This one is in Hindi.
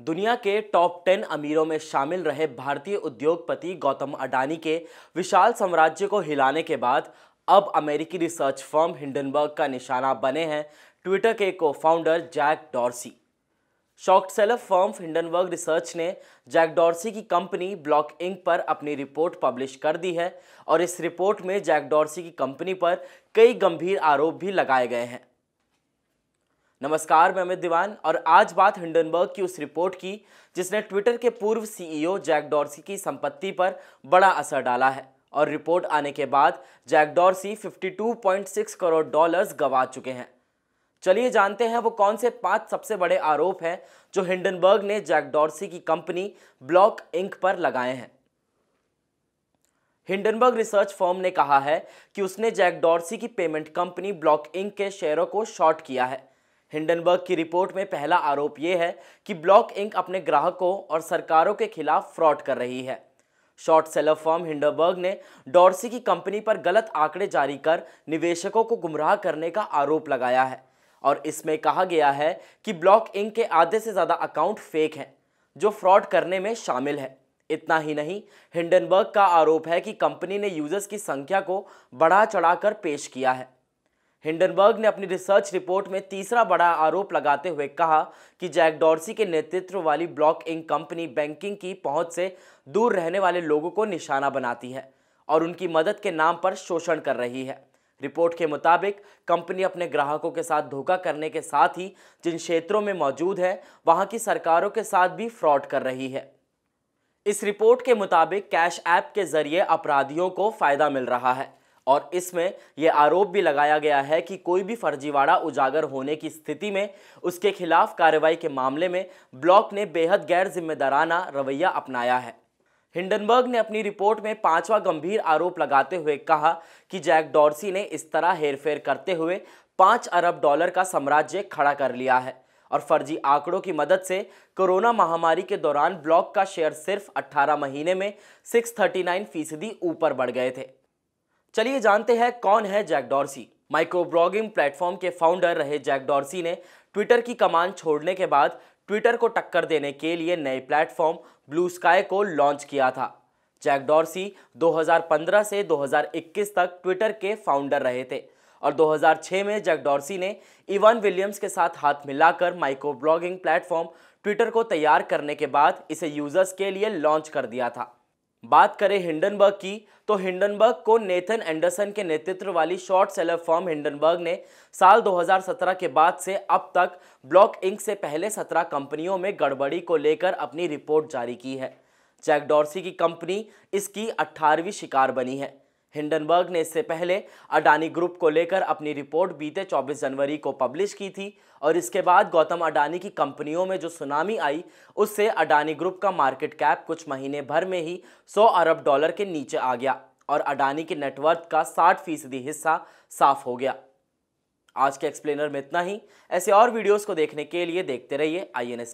दुनिया के टॉप टेन अमीरों में शामिल रहे भारतीय उद्योगपति गौतम अडानी के विशाल साम्राज्य को हिलाने के बाद अब अमेरिकी रिसर्च फर्म हिंडनबर्ग का निशाना बने हैं ट्विटर के को founder Jack Dorsey. Short seller firm Hindenburg research ने जैक डॉर्सी की कंपनी ब्लॉक इंक पर अपनी रिपोर्ट पब्लिश कर दी है और इस रिपोर्ट में जैक डॉर्सी की कंपनी पर कई गंभीर आरोप भी लगाए गए हैं। नमस्कार, मैं अमित दीवान और आज बात हिंडनबर्ग की उस रिपोर्ट की, जिसने ट्विटर के पूर्व सीईओ जैक डॉर्सी की संपत्ति पर बड़ा असर डाला है। और रिपोर्ट आने के बाद जैक डॉर्सी 52.6 करोड़ डॉलर्स गवा चुके हैं। चलिए जानते हैं वो कौन से पाँच सबसे बड़े आरोप हैं जो हिंडनबर्ग ने जैक डॉर्सी की कंपनी ब्लॉक इंक पर लगाए हैं। हिंडनबर्ग रिसर्च फर्म ने कहा है कि उसने जैक डॉर्सी की पेमेंट कंपनी ब्लॉक इंक के शेयरों को शॉर्ट किया है। हिंडनबर्ग की रिपोर्ट में पहला आरोप यह है कि ब्लॉक इंक अपने ग्राहकों और सरकारों के खिलाफ फ्रॉड कर रही है। शॉर्ट सेलर फर्म हिंडनबर्ग ने डॉर्सी की कंपनी पर गलत आंकड़े जारी कर निवेशकों को गुमराह करने का आरोप लगाया है और इसमें कहा गया है कि ब्लॉक इंक के आधे से ज़्यादा अकाउंट फेक हैं, जो फ्रॉड करने में शामिल है। इतना ही नहीं, हिंडनबर्ग का आरोप है कि कंपनी ने यूज़र्स की संख्या को बढ़ा चढ़ाकर पेश किया है। हिंडनबर्ग ने अपनी रिसर्च रिपोर्ट में तीसरा बड़ा आरोप लगाते हुए कहा कि जैक डॉर्सी के नेतृत्व वाली ब्लॉक इंक कंपनी बैंकिंग की पहुँच से दूर रहने वाले लोगों को निशाना बनाती है और उनकी मदद के नाम पर शोषण कर रही है। रिपोर्ट के मुताबिक, कंपनी अपने ग्राहकों के साथ धोखा करने के साथ ही जिन क्षेत्रों में मौजूद है, वहाँ की सरकारों के साथ भी फ्रॉड कर रही है। इस रिपोर्ट के मुताबिक, कैश ऐप के ज़रिए अपराधियों को फ़ायदा मिल रहा है। और इसमें यह आरोप भी लगाया गया है कि कोई भी फर्जीवाड़ा उजागर होने की स्थिति में उसके खिलाफ कार्रवाई के मामले में ब्लॉक ने बेहद गैर जिम्मेदाराना रवैया अपनाया है। हिंडनबर्ग ने अपनी रिपोर्ट में पांचवा गंभीर आरोप लगाते हुए कहा कि जैक डॉर्सी ने इस तरह हेरफेर करते हुए पाँच अरब डॉलर का साम्राज्य खड़ा कर लिया है और फर्जी आंकड़ों की मदद से कोरोना महामारी के दौरान ब्लॉक का शेयर सिर्फ़ 18 महीने में 639 फ़ीसदी ऊपर बढ़ गए थे। चलिए जानते हैं कौन है Jack Dorsey. Micro blogging platform के फाउंडर रहे जैक डॉर्सी ने ट्विटर की कमान छोड़ने के बाद ट्विटर को टक्कर देने के लिए नए प्लेटफॉर्म ब्लू स्काई को लॉन्च किया था। जैक डॉर्सी 2015 से 2021 तक ट्विटर के फाउंडर रहे थे और 2006 में जैक डॉर्सी ने इवान विलियम्स के साथ हाथ मिलाकर माइक्रो ब्लॉगिंग प्लेटफॉर्म ट्विटर को तैयार करने के बाद इसे यूज़र्स के लिए लॉन्च कर दिया था। बात करें हिंडनबर्ग की तो हिंडनबर्ग को नेथन एंडरसन के नेतृत्व वाली शॉर्ट सेलर फॉर्म हिंडनबर्ग ने साल 2017 के बाद से अब तक ब्लॉक इंक से पहले 17 कंपनियों में गड़बड़ी को लेकर अपनी रिपोर्ट जारी की है। जैक डॉर्सी की कंपनी इसकी 18वीं शिकार बनी है। हिंडनबर्ग ने इससे पहले अडानी ग्रुप को लेकर अपनी रिपोर्ट बीते 24 जनवरी को पब्लिश की थी और इसके बाद गौतम अडानी की कंपनियों में जो सुनामी आई, उससे अडानी ग्रुप का मार्केट कैप कुछ महीने भर में ही 100 अरब डॉलर के नीचे आ गया और अडानी के नेटवर्थ का 60 फ़ीसदी हिस्सा साफ़ हो गया। आज के एक्सप्लेनर में इतना ही। ऐसे और वीडियोस को देखने के लिए देखते रहिए आई एन